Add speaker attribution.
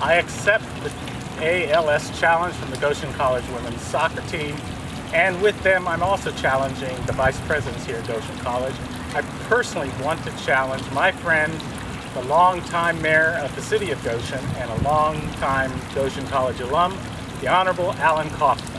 Speaker 1: I accept the ALS challenge from the Goshen College women's soccer team, and with them I'm also challenging the vice presidents here at Goshen College. I personally want to challenge my friend, the longtime mayor of the city of Goshen and a longtime Goshen College alum, the Honorable Allan Kauffman.